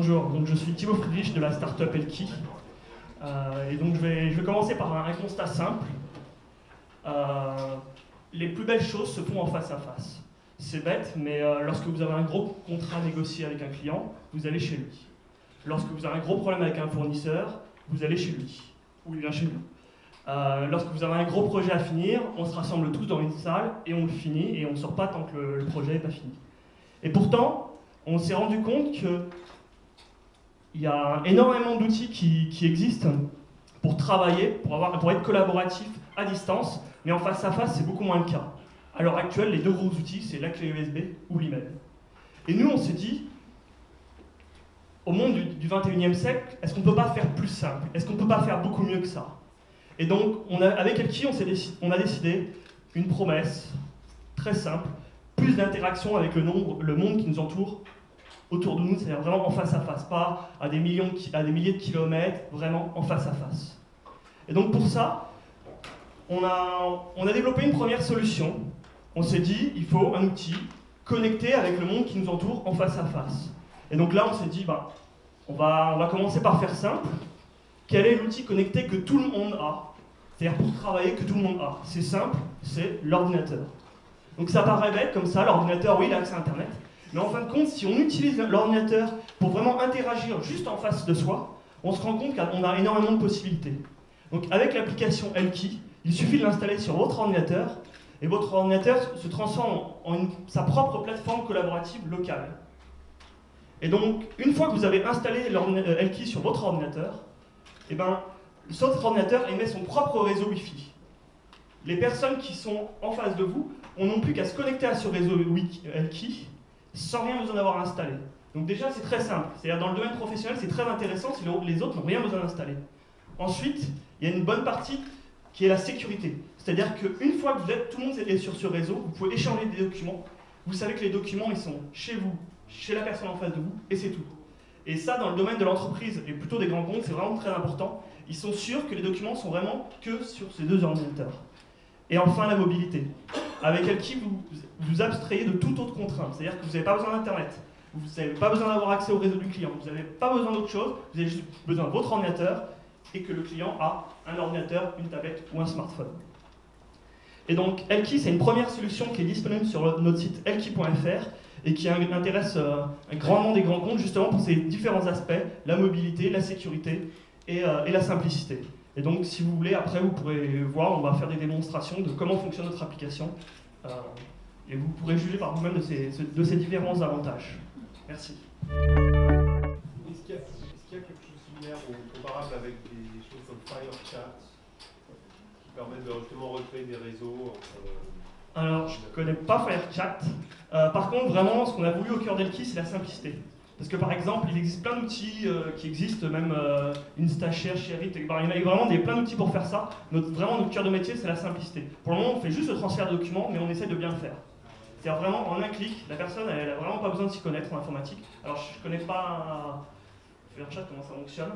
de la startup Elki. Euh, et donc je vais, je vais commencer par un, constat simple. Euh, les plus belles choses se font en face à face. C'est bête, mais euh, lorsque vous avez un gros contrat négocié avec un client, vous allez chez lui. Lorsque vous avez un gros problème avec un fournisseur, vous allez chez lui, ou il vient chez nous. Lorsque vous avez un gros projet à finir, on se rassemble tous dans une salle et on le finit et on ne sort pas tant que le projet n'est pas fini. Et pourtant, on s'est rendu compte que il y a énormément d'outils qui, existent pour travailler, pour, être collaboratif à distance, mais en face à face, c'est beaucoup moins le cas. À l'heure actuelle, les deux gros outils, c'est la clé USB ou l'email. Et nous, on s'est dit, au monde du, du 21e siècle, est-ce qu'on ne peut pas faire plus simple? Est-ce qu'on ne peut pas faire beaucoup mieux que ça? Et donc, avec Elki, on, a décidé une promesse très simple, plus d'interaction avec le monde qui nous entoure autour de nous, c'est-à-dire vraiment en face à face, pas à des, millions à des milliers de kilomètres, vraiment en face à face. Et donc pour ça, on a, on a développé une première solution. On s'est dit, il faut un outil connecté avec le monde qui nous entoure en face à face. Et donc là, on s'est dit, bah, on, va, on va commencer par faire simple. Quel est l'outil connecté que tout le monde a? C'est-à-dire pour travailler que tout le monde a. C'est simple, c'est l'ordinateur. Donc ça paraît bête comme ça, l'ordinateur, oui, il a accès à Internet. Mais en fin de compte, si on utilise l'ordinateur pour vraiment interagir juste en face de soi, on se rend compte qu'on a énormément de possibilités. Donc avec l'application Elki, il suffit de l'installer sur votre ordinateur et votre ordinateur se transforme en sa propre plateforme collaborative locale. Et donc, une fois que vous avez installé l'ordina- euh, Elki sur votre ordinateur, eh ben, votre ordinateur émet son propre réseau Wi-Fi. Les personnes qui sont en face de vous n'ont plus qu'à se connecter à ce réseau Elki sans rien besoin d'avoir installé. Donc déjà, c'est très simple. C'est-à-dire dans le domaine professionnel, c'est très intéressant si le- les autres n'ont rien besoin d'installer. Ensuite, il y a une bonne partie qui est la sécurité. C'est-à-dire qu'une fois que vous êtes, tout le monde est sur ce réseau, vous pouvez échanger des documents. Vous savez que les documents, ils sont chez vous, chez la personne en face de vous, et c'est tout. Et ça, dans le domaine de l'entreprise et plutôt des grands comptes, c'est vraiment très important. Ils sont sûrs que les documents sont vraiment que sur ces deux ordinateurs. Et enfin, la mobilité. Avec Elki, vous vous abstrayez de toute autre contrainte. C'est-à-dire que vous n'avez pas besoin d'Internet. Vous n'avez pas besoin d'avoir accès au réseau du client. Vous n'avez pas besoin d'autre chose. Vous avez juste besoin de votre ordinateur et que le client a un ordinateur, une tablette ou un smartphone. Et donc, Elki, c'est une première solution qui est disponible sur notre site elki.fr et qui in- intéresse euh, un grand nombre des grands comptes justement pour ces différents aspects, la mobilité, la sécurité et, euh, et la simplicité. Et donc, si vous voulez, après, vous pourrez voir, on va faire des démonstrations de comment fonctionne notre application. euh, et vous pourrez juger par vous-même de ces, de ces différents avantages. Merci. Est-ce qu'il y, a- y quelque chose de similaire ou comparable avec des choses comme FireChat qui permettent de justement recréer des réseaux euh, Alors, je ne connais pas FireChat. Euh, par contre, vraiment, ce qu'on a voulu au cœur d'Elki, c'est la simplicité. Parce que par exemple, il existe plein d'outils euh, qui existent, même euh, Shareit, et- ben, il y en a vraiment des, plein d'outils pour faire ça. Vraiment, notre cœur de métier, c'est la simplicité. Pour le moment, on fait juste le transfert de documents, mais on essaie de bien le faire. C'est-à-dire vraiment, en un clic, la personne, elle n'a vraiment pas besoin de s'y connaître en informatique. Alors, je ne connais pas FireChat, comment ça fonctionne,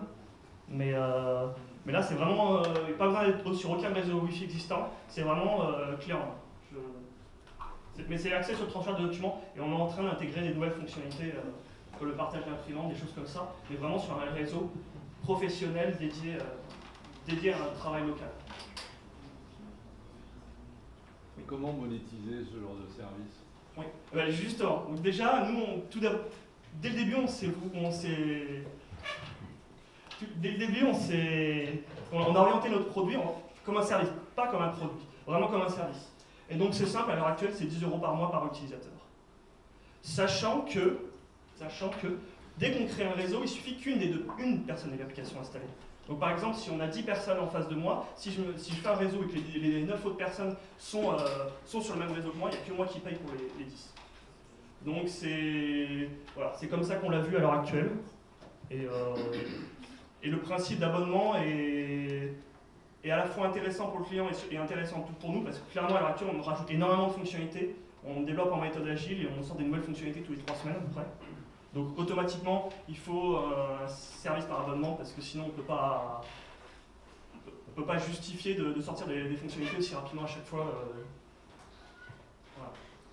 mais, euh, mais là, c'est vraiment, euh, pas besoin d'être sur aucun réseau Wi-Fi existant, c'est vraiment euh, c'est- Mais c'est axé sur le transfert de documents et on est en train d'intégrer des nouvelles fonctionnalités le partage d'imprimante, des choses comme ça, mais vraiment sur un réseau professionnel dédié, euh, dédié à un travail local. Mais comment monétiser ce genre de service? Oui, Bah, justement. Donc déjà, nous, on- tout dès le début, on s'est, dès le début, on s'est, on on a orienté notre produit en- comme un service, pas comme un produit, vraiment comme un service. Et donc c'est simple, à l'heure actuelle, c'est 10 euros par mois par utilisateur. Sachant que, sachant que dès qu'on crée un réseau, il suffit qu'une des deux, une personne ait l'application installée. Donc par exemple, si on a 10 personnes en face de moi, si je, fais un réseau et que les, les 9 autres personnes sont, euh, sont sur le même réseau que moi, il n'y a que moi qui paye pour les, les 10. Donc c'est voilà, comme ça qu'on l'a vu à l'heure actuelle. Et, euh, et le principe d'abonnement est, est à la fois intéressant pour le client et, et intéressant pour nous, parce que clairement à l'heure actuelle, on rajoute énormément de fonctionnalités. On développe en méthode agile et on sort des nouvelles fonctionnalités tous les 3 semaines à peu près. Donc automatiquement, il faut euh, un service par abonnement parce que sinon on peut pas, on peut, pas justifier de, de sortir des, des fonctionnalités aussi rapidement à chaque fois. euh. Voilà,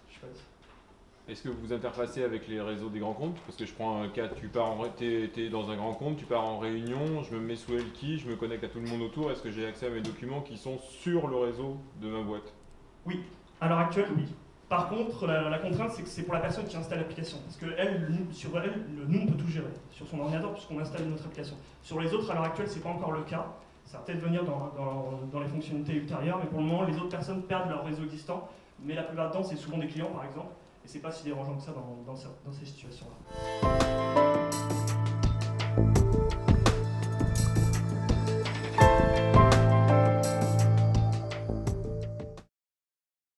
je. Est-ce que vous interfacez avec les réseaux des grands comptes? Parce que je prends un cas, tu pars en, t'es, t'es dans un grand compte, tu pars en réunion, je me mets sous Elki, je me connecte à tout le monde autour. Est-ce que j'ai accès à mes documents qui sont sur le réseau de ma boîte? Oui, à l'heure actuelle, oui. Par contre, la, contrainte, c'est que c'est pour la personne qui installe l'application. Parce que sur elle, le- nous, on peut tout gérer sur son ordinateur puisqu'on installe notre application. Sur les autres, à l'heure actuelle, c'est pas encore le cas. Ça va peut-être venir dans, les fonctionnalités ultérieures, mais pour le moment, les autres personnes perdent leur réseau existant. Mais la plupart du temps, c'est souvent des clients, par exemple. Et c'est pas si dérangeant que ça dans ces situations-là.